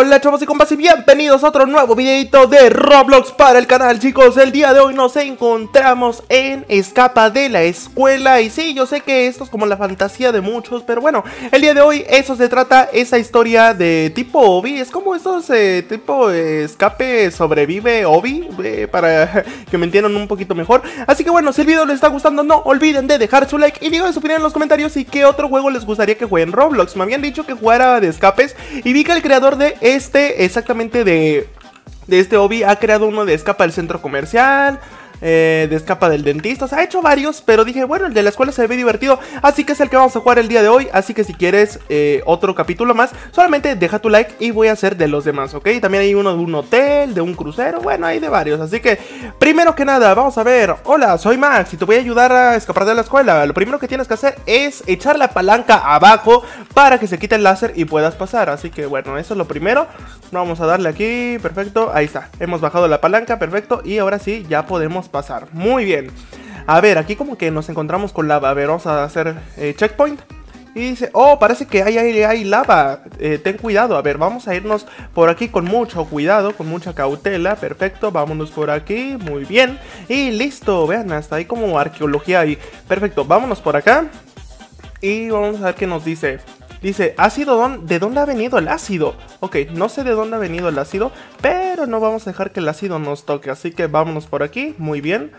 Hola chavos y compas y bienvenidos a otro nuevo videito de Roblox para el canal chicos. El día de hoy nos encontramos en Escapa de la Escuela. Y sí, yo sé que esto es como la fantasía de muchos Pero bueno, el día de hoy eso se trata, esa historia de tipo Obi. Es como estos eh, tipo escape sobrevive Obi eh, Para que me entiendan un poquito mejor. Así que bueno, si el video les está gustando no olviden de dejar su like Y digan su opinión en los comentarios y qué otro juego les gustaría que jueguen Roblox. Me habían dicho que jugara de escapes y vi que el creador de este, exactamente de, de este hobby, ha creado uno de escapa del centro comercial. Eh, de escapa del dentista. O sea, ha hecho varios, pero dije, bueno, el de la escuela se ve divertido. Así que es el que vamos a jugar el día de hoy. Así que si quieres eh, otro capítulo más, solamente deja tu like y voy a hacer de los demás, ¿ok? También hay uno de un hotel, de un crucero, bueno, hay de varios. Así que, primero que nada, vamos a ver. Hola, soy Max y te voy a ayudar a escapar de la escuela. Lo primero que tienes que hacer es echar la palanca abajo para que se quite el láser y puedas pasar. Así que, bueno, eso es lo primero. Vamos a darle aquí, perfecto. Ahí está, hemos bajado la palanca, perfecto. Y ahora sí, ya podemos pasar. Muy bien. A ver, aquí como que nos encontramos con lava. A ver, vamos a hacer eh, checkpoint. Y dice, oh, parece que hay, hay, hay lava. Eh, ten cuidado. A ver, vamos a irnos por aquí con mucho cuidado, con mucha cautela. Perfecto, vámonos por aquí. Muy bien. Y listo, vean, hasta ahí como arqueología ahí. Perfecto, vámonos por acá. Y vamos a ver qué nos dice. Dice, ácido, ¿de dónde ha venido el ácido? Ok, no sé de dónde ha venido el ácido, pero no vamos a dejar que el ácido nos toque. Así que vámonos por aquí, muy bien.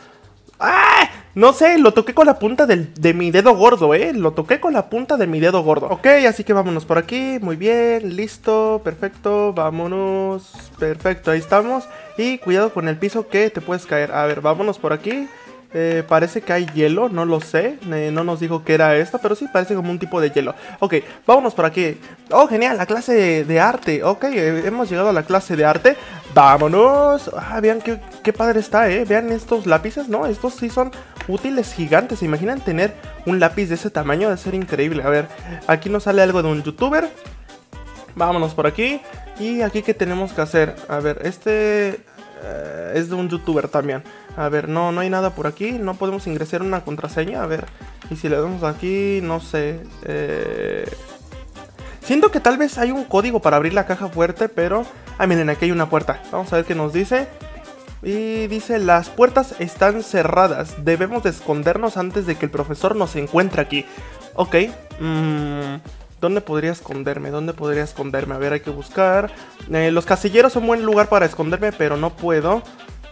¡Ah! No sé, lo toqué con la punta de mi dedo gordo, ¿eh? Lo toqué con la punta de mi dedo gordo. Ok, así que vámonos por aquí, muy bien, listo, perfecto, vámonos, perfecto, ahí estamos. Y cuidado con el piso que te puedes caer. A ver, vámonos por aquí. Eh, parece que hay hielo, no lo sé. Eh, no nos dijo que era esta, pero sí parece como un tipo de hielo. Ok, vámonos por aquí. Oh, genial, la clase de arte. Ok, eh, hemos llegado a la clase de arte. Vámonos. Ah, vean qué, qué, padre está, eh. Vean estos lápices, ¿no? Estos sí son útiles gigantes. ¿Se imaginan tener un lápiz de ese tamaño? Debe ser increíble. A ver, aquí nos sale algo de un youtuber. Vámonos por aquí. Y aquí, ¿qué tenemos que hacer? A ver, este es de un youtuber también. A ver, no, no hay nada por aquí. No podemos ingresar una contraseña. A ver. Y si le damos aquí, no sé. Eh... Siento que tal vez hay un código para abrir la caja fuerte, pero... Ah, miren, aquí hay una puerta. Vamos a ver qué nos dice. Y dice, las puertas están cerradas. Debemos de escondernos antes de que el profesor nos encuentre aquí. Ok. Mmm... ¿Dónde podría esconderme? ¿Dónde podría esconderme? A ver, hay que buscar. Eh, los casilleros son buen lugar para esconderme, pero no puedo.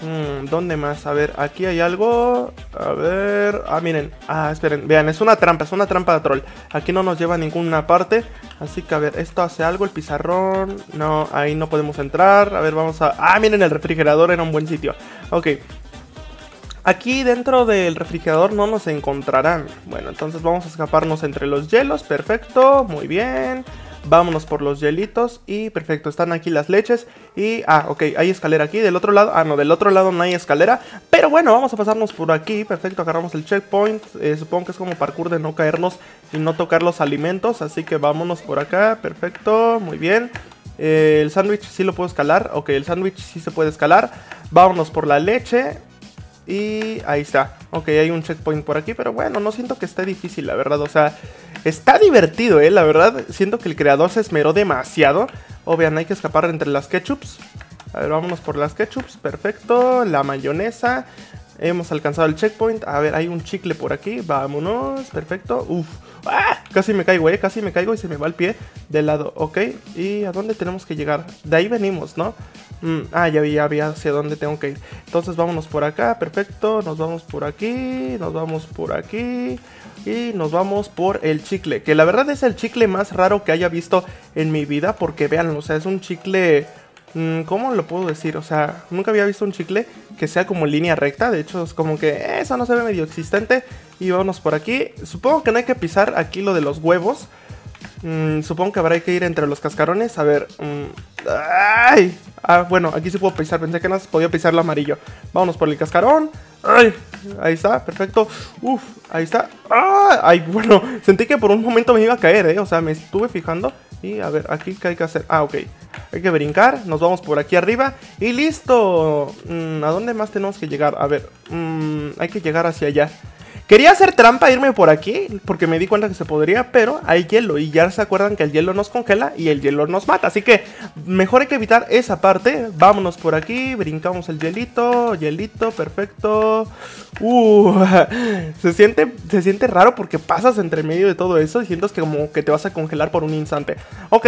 Mm, ¿Dónde más? A ver, aquí hay algo. A ver. Ah, miren. Ah, esperen. Vean, es una trampa, es una trampa de troll. Aquí no nos lleva a ninguna parte. Así que, a ver, esto hace algo, el pizarrón. No, ahí no podemos entrar. A ver, vamos a. Ah, miren, el refrigerador era un buen sitio. Ok. Aquí dentro del refrigerador no nos encontrarán. Bueno, entonces vamos a escaparnos entre los hielos. Perfecto, muy bien. Vámonos por los hielitos y perfecto, están aquí las leches y... Ah, ok, hay escalera aquí, del otro lado... Ah, no, del otro lado no hay escalera. Pero bueno, vamos a pasarnos por aquí, perfecto, agarramos el checkpoint. Eh, Supongo que es como parkour de no caernos y no tocar los alimentos. Así que vámonos por acá, perfecto, muy bien. Eh, El sándwich sí lo puedo escalar, ok, el sándwich sí se puede escalar. Vámonos por la leche y ahí está. Ok, hay un checkpoint por aquí, pero bueno, no siento que esté difícil, la verdad. O sea, está divertido, ¿eh? La verdad, siento que el creador se esmeró demasiado. Obviamente hay que escapar entre las ketchups. A ver, vámonos por las ketchups. Perfecto. La mayonesa. Hemos alcanzado el checkpoint. A ver, hay un chicle por aquí. Vámonos. Perfecto. Uf. ¡Ah! Casi me caigo, eh. Casi me caigo y se me va el pie del lado. Ok. ¿Y a dónde tenemos que llegar? De ahí venimos, ¿no? Mm, ah, ya vi, ya vi hacia dónde tengo que ir. Entonces vámonos por acá, perfecto. Nos vamos por aquí, nos vamos por aquí. Y nos vamos por el chicle. Que la verdad es el chicle más raro que haya visto en mi vida. Porque vean, o sea, es un chicle... Mm, ¿Cómo lo puedo decir? O sea, nunca había visto un chicle que sea como línea recta. De hecho, es como que eso no se ve medio existente. Y vámonos por aquí. Supongo que no hay que pisar aquí lo de los huevos. Mm, supongo que habrá que ir entre los cascarones. A ver. ¡Ay! Ah, bueno, aquí sí puedo pisar. Pensé que no podía pisar el amarillo. Vámonos por el cascarón. ¡Ay! Ahí está, perfecto. Uf, ahí está. ¡Ah! Ay, bueno, sentí que por un momento me iba a caer, ¿eh? O sea, me estuve fijando. Y a ver, aquí qué hay que hacer. Ah, ok. Hay que brincar. Nos vamos por aquí arriba. Y listo. Mm, ¿A dónde más tenemos que llegar? A ver, mm, hay que llegar hacia allá. Quería hacer trampa, irme por aquí, porque me di cuenta que se podría, pero hay hielo. Y ya se acuerdan que el hielo nos congela y el hielo nos mata. Así que mejor hay que evitar esa parte. Vámonos por aquí, brincamos el hielito, hielito, perfecto. Uh, se siente, se siente raro porque pasas entre medio de todo eso y sientes que como que te vas a congelar por un instante. Ok,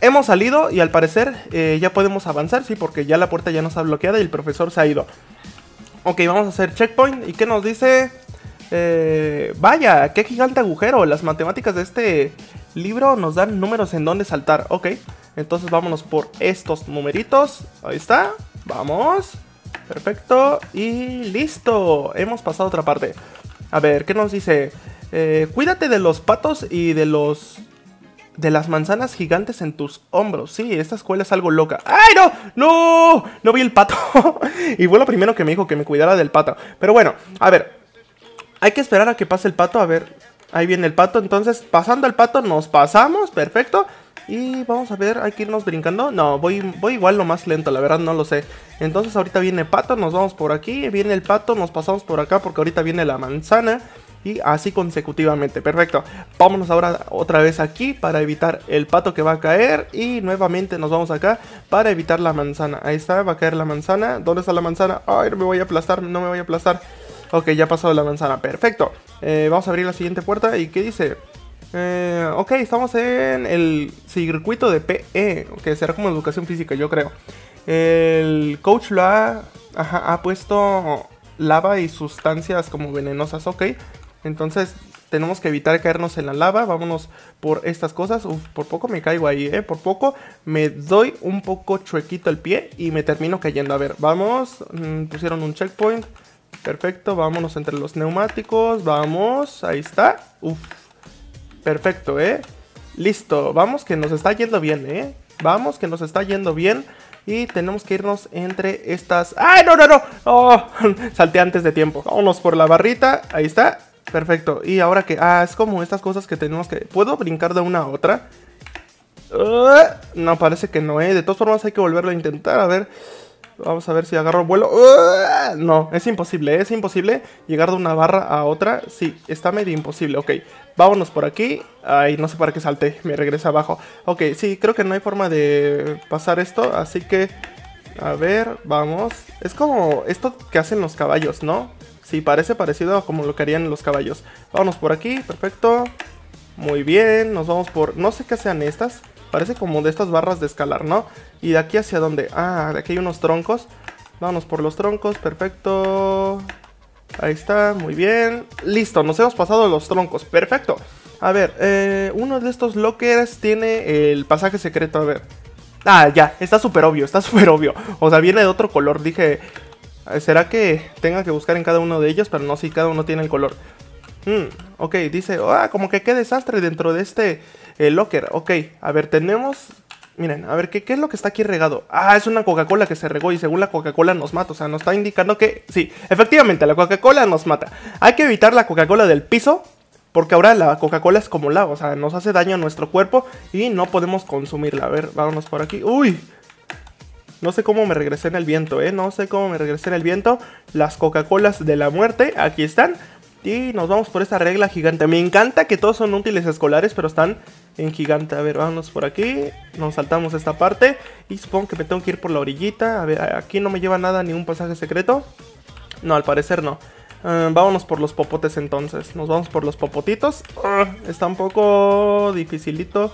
hemos salido y al parecer eh, ya podemos avanzar, sí, porque ya la puerta ya nos ha bloqueado y el profesor se ha ido. Ok, vamos a hacer checkpoint. ¿Y qué nos dice? Eh, vaya, qué gigante agujero. Las matemáticas de este libro nos dan números en donde saltar. Ok, entonces vámonos por estos numeritos. Ahí está. Vamos. Perfecto. Y listo. Hemos pasado a otra parte. A ver, ¿qué nos dice? Eh, cuídate de los patos y de los... De las manzanas gigantes en tus hombros. Sí, esta escuela es algo loca. ¡Ay, no! ¡No! No vi el pato. y fue lo primero que me dijo que me cuidara del pato. Pero bueno, a ver. Hay que esperar a que pase el pato. A ver, ahí viene el pato. Entonces, pasando el pato, nos pasamos. Perfecto. Y vamos a ver, hay que irnos brincando. No, voy, voy igual lo más lento, la verdad no lo sé. Entonces ahorita viene pato, nos vamos por aquí. Viene el pato, nos pasamos por acá porque ahorita viene la manzana. Y así consecutivamente, perfecto. Vámonos ahora otra vez aquí para evitar el pato que va a caer. Y nuevamente nos vamos acá para evitar la manzana. Ahí está, va a caer la manzana. ¿Dónde está la manzana? Ay, no me voy a aplastar, no me voy a aplastar. Ok, ya ha pasado la manzana, perfecto. Eh, vamos a abrir la siguiente puerta y ¿qué dice? Eh, ok, estamos en el circuito de PE, que será como educación física, yo creo. El coach lo ha, ha puesto lava y sustancias como venenosas, ok. Entonces tenemos que evitar caernos en la lava. Vámonos por estas cosas. Uf, por poco me caigo ahí, ¿eh? Por poco me doy un poco chuequito el pie y me termino cayendo. A ver, vamos. Mm, pusieron un checkpoint. Perfecto, vámonos entre los neumáticos. Vamos, ahí está. Uf, perfecto, ¿eh? Listo, vamos que nos está yendo bien, ¿eh? Vamos que nos está yendo bien. Y tenemos que irnos entre estas... ¡Ay, no, no, no! ¡Oh! Salté antes de tiempo. Vámonos por la barrita. Ahí está. Perfecto. Y ahora que... Ah, es como estas cosas que tenemos que... ¿Puedo brincar de una a otra? Uh, no, parece que no, ¿eh? De todas formas hay que volverlo a intentar. A ver... Vamos a ver si agarro vuelo. No, es imposible, es imposible llegar de una barra a otra. Sí, está medio imposible. Ok, vámonos por aquí. Ay, no sé para qué salté, me regresa abajo. Ok, sí, creo que no hay forma de pasar esto, así que... A ver, vamos. Es como esto que hacen los caballos, ¿no? Sí, parece parecido a como lo que harían los caballos. Vámonos por aquí, perfecto. Muy bien, nos vamos por... No sé qué sean estas. Parece como de estas barras de escalar, ¿no? ¿Y de aquí hacia dónde? Ah, de aquí hay unos troncos. Vámonos por los troncos, perfecto. Ahí está, muy bien. Listo, nos hemos pasado los troncos, perfecto. A ver, eh, uno de estos lockers tiene el pasaje secreto, a ver. Ah, ya, está súper obvio, está súper obvio. O sea, viene de otro color, dije... ¿Será que tenga que buscar en cada uno de ellos? Pero no, si cada uno tiene el color. Hmm, ok, dice, ah, como que qué desastre dentro de este el locker, ok. A ver, tenemos... Miren, a ver, ¿qué, ¿qué, es lo que está aquí regado? Ah, es una Coca-Cola que se regó y según la Coca-Cola nos mata. O sea, nos está indicando que... Sí, efectivamente, la Coca-Cola nos mata. Hay que evitar la Coca-Cola del piso. Porque ahora la Coca-Cola es como lava. O sea, nos hace daño a nuestro cuerpo y no podemos consumirla. A ver, vámonos por aquí. ¡Uy! No sé cómo me regresé en el viento, ¿eh? No sé cómo me regresé en el viento. Las Coca-Colas de la muerte, aquí están. Y nos vamos por esta regla gigante. Me encanta que todos son útiles escolares, pero están en gigante. A ver, vámonos por aquí. Nos saltamos esta parte. Y supongo que me tengo que ir por la orillita. A ver, aquí no me lleva nada, ni un pasaje secreto. No, al parecer no. Uh, vámonos por los popotes entonces. Nos vamos por los popotitos. Uh, está un poco dificilito.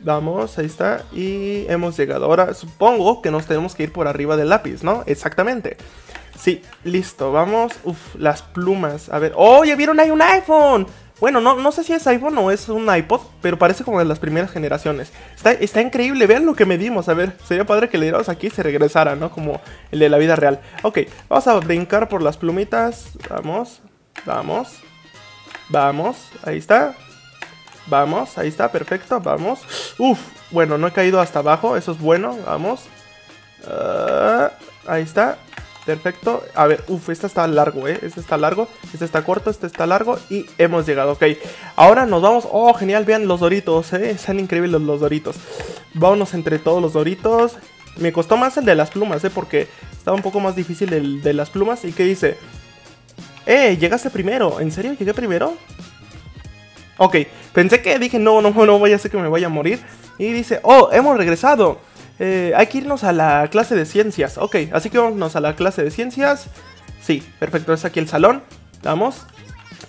Vamos, ahí está. Y hemos llegado. Ahora supongo que nos tenemos que ir por arriba del lápiz, ¿no? Exactamente. Sí, listo, vamos. Uf, las plumas. A ver. ¡Oh, ya vieron! ¡Hay un iPhone! Bueno, no, no sé si es iPhone o es un iPod, pero parece como de las primeras generaciones. Está, está increíble, vean lo que medimos. A ver, sería padre que le diéramos aquí y se regresara, ¿no? Como el de la vida real. Ok, vamos a brincar por las plumitas. Vamos, vamos, vamos. Ahí está. Vamos, ahí está, perfecto, vamos. Uf, bueno, no he caído hasta abajo, eso es bueno, vamos. Uh, ahí está, Perfecto. A ver, uff, este está largo, ¿eh? Este está largo, este está corto, este está largo y hemos llegado, ok. Ahora nos vamos... Oh, genial, vean los doritos, ¿eh? Están increíbles los doritos. Vámonos entre todos los doritos. Me costó más el de las plumas, ¿eh? Porque estaba un poco más difícil el de las plumas. ¿Y qué dice? ¡Eh! Llegaste primero. ¿En serio? ¿Llegué primero? Ok, pensé que dije, no, no, no vaya a ser que me vaya a morir. Y dice, oh, hemos regresado. Eh, hay que irnos a la clase de ciencias. Ok, así que vámonos a la clase de ciencias. Sí, perfecto, es aquí el salón. Vamos.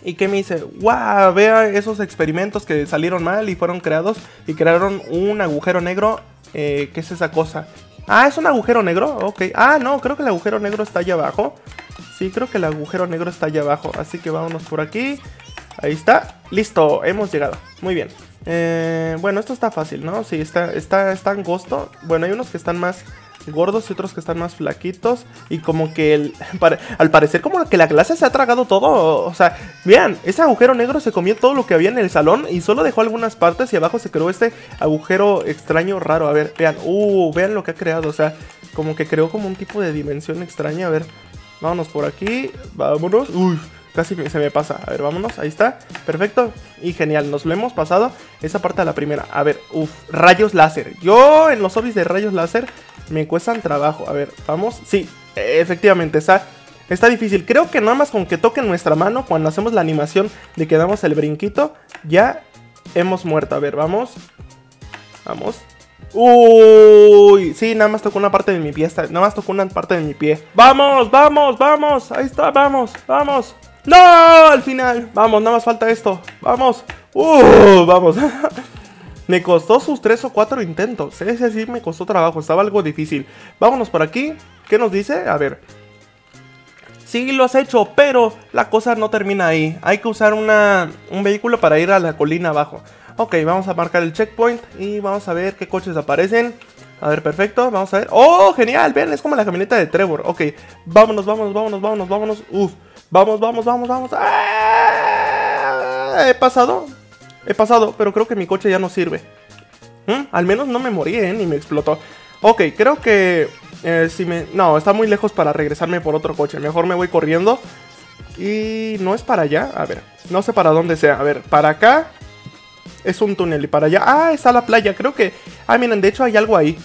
¿Y qué me dice? ¡Wow! Vea esos experimentos que salieron mal y fueron creados y crearon un agujero negro. Eh, ¿Qué es esa cosa? Ah, ¿es un agujero negro? Ok. Ah, no, creo que el agujero negro está allá abajo. Sí, creo que el agujero negro está allá abajo. Así que vámonos por aquí. Ahí está. Listo, hemos llegado. Muy bien. Eh, bueno, esto está fácil, ¿no? Sí, está, está, está angosto. Bueno, hay unos que están más gordos y otros que están más flaquitos. Y como que el, al parecer como que la clase se ha tragado todo. O sea, vean, ese agujero negro se comió todo lo que había en el salón y solo dejó algunas partes y abajo se creó este agujero extraño raro. A ver, vean, uh, vean lo que ha creado. O sea, como que creó como un tipo de dimensión extraña. A ver, vámonos por aquí, vámonos. Uy. Casi se me pasa. A ver, vámonos. Ahí está. Perfecto. Y genial. Nos lo hemos pasado. Esa parte de la primera. A ver. Uf. Rayos láser. Yo en los hobbies de rayos láser me cuestan trabajo. A ver. Vamos. Sí. Efectivamente. Está, está difícil. Creo que nada más con que toquen nuestra mano cuando hacemos la animación de que damos el brinquito. Ya hemos muerto. A ver. Vamos. Vamos. Uy, sí, nada más tocó una parte de mi pie. Nada más tocó una parte de mi pie. Vamos, vamos, vamos. Ahí está, vamos, vamos. ¡No! Al final. Vamos, nada más falta esto. Vamos. Uh, vamos. me costó sus tres o cuatro intentos. Ese sí me costó trabajo. Estaba algo difícil. Vámonos por aquí. ¿Qué nos dice? A ver. Sí, lo has hecho, pero la cosa no termina ahí. Hay que usar una, un vehículo para ir a la colina abajo. Ok, vamos a marcar el checkpoint y vamos a ver qué coches aparecen. A ver, perfecto, vamos a ver. ¡Oh, genial! Ven, es como la camioneta de Trevor. Ok, vámonos, vámonos, vámonos, vámonos, vámonos. Uf, Vamos, vamos, vamos, vamos. ¡Ah! He pasado. He pasado, pero creo que mi coche ya no sirve. ¿Mm? Al menos no me morí, ¿eh? Ni me explotó. Ok, creo que... Eh, si me... No, está muy lejos para regresarme por otro coche. Mejor me voy corriendo. Y no es para allá. A ver, no sé para dónde sea. A ver, para acá es un túnel y para allá... Ah, está la playa. Creo que... Ah, miren, de hecho hay algo ahí.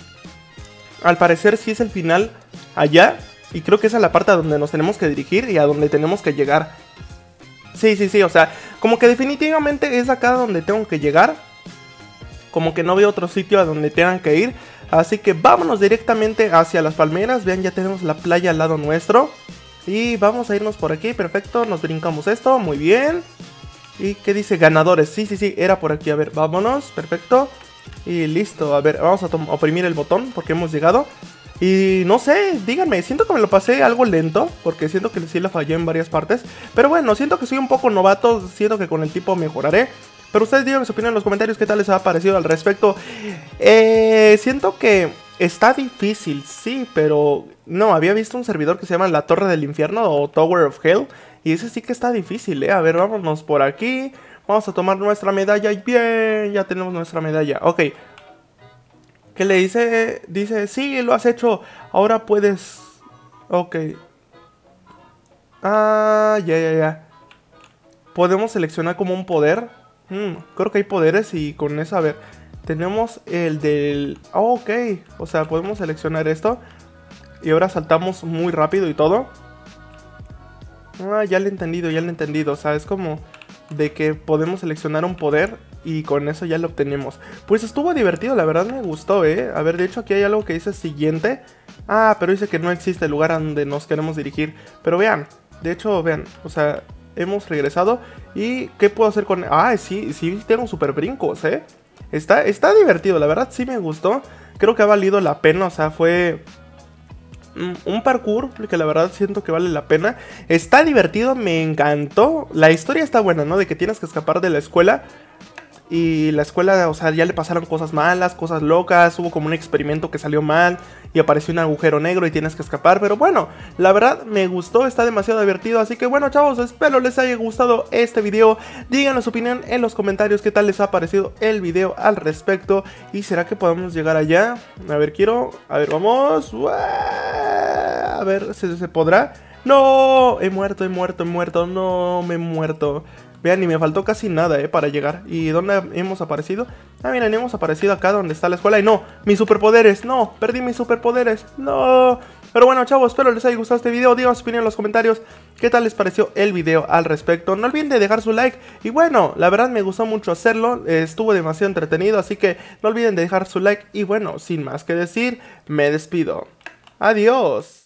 Al parecer sí es el final allá. Y creo que esa es la parte a donde nos tenemos que dirigir y a donde tenemos que llegar. Sí, sí, sí, o sea, como que definitivamente es acá donde tengo que llegar. Como que no veo otro sitio a donde tengan que ir. Así que vámonos directamente hacia las palmeras. Vean, ya tenemos la playa al lado nuestro. Y vamos a irnos por aquí, perfecto. Nos brincamos esto, muy bien. ¿Y qué dice? Ganadores. Sí, sí, sí, era por aquí. A ver, vámonos, perfecto. Y listo, a ver, vamos a oprimir el botón porque hemos llegado. Y no sé, díganme, siento que me lo pasé algo lento, porque siento que sí la fallé en varias partes. Pero bueno, siento que soy un poco novato, siento que con el tiempo mejoraré. Pero ustedes díganme su opinión en los comentarios, qué tal les ha parecido al respecto. Eh, siento que está difícil, sí, pero no, había visto un servidor que se llama La Torre del Infierno o Tower of Hell. Y ese sí que está difícil, ¿eh? A ver, vámonos por aquí. Vamos a tomar nuestra medalla bien, ya tenemos nuestra medalla. Ok, que le dice, dice, sí, lo has hecho, ahora puedes... Ok. Ah, ya, ya, ya. Podemos seleccionar como un poder. Hmm, creo que hay poderes y con eso, a ver, tenemos el del... Oh, ok, o sea, podemos seleccionar esto. Y ahora saltamos muy rápido y todo. Ah, ya lo he entendido, ya lo he entendido. O sea, es como de que podemos seleccionar un poder y con eso ya lo obtenemos. Pues estuvo divertido, la verdad me gustó, ¿eh? A ver, de hecho aquí hay algo que dice siguiente. Ah, pero dice que no existe el lugar donde nos queremos dirigir. Pero vean, de hecho, vean, o sea, hemos regresado. ¿Y qué puedo hacer con...? Ah, sí, sí, tengo super brincos, ¿eh? Está, está divertido, la verdad sí me gustó. Creo que ha valido la pena, o sea, fue un parkour que la verdad siento que vale la pena. Está divertido, me encantó. La historia está buena, ¿no? De que tienes que escapar de la escuela. Y la escuela, o sea, ya le pasaron cosas malas, cosas locas, hubo como un experimento que salió mal y apareció un agujero negro y tienes que escapar. Pero bueno, la verdad me gustó, está demasiado divertido. Así que bueno, chavos, espero les haya gustado este video. Díganos su opinión en los comentarios qué tal les ha parecido el video al respecto. ¿Y será que podemos llegar allá? A ver, quiero... A ver, vamos. A ver, ¿se, se podrá? No, he muerto, he muerto, he muerto. No, me he muerto. Vean, y me faltó casi nada, ¿eh? Para llegar. ¿Y dónde hemos aparecido? Ah, miren, hemos aparecido acá donde está la escuela. Y no, mis superpoderes, no, perdí mis superpoderes, no. Pero bueno, chavos, espero les haya gustado este video. Digan su opinión en los comentarios. ¿Qué tal les pareció el video al respecto? No olviden de dejar su like. Y bueno, la verdad me gustó mucho hacerlo. Estuvo demasiado entretenido. Así que no olviden de dejar su like. Y bueno, sin más que decir, me despido. Adiós.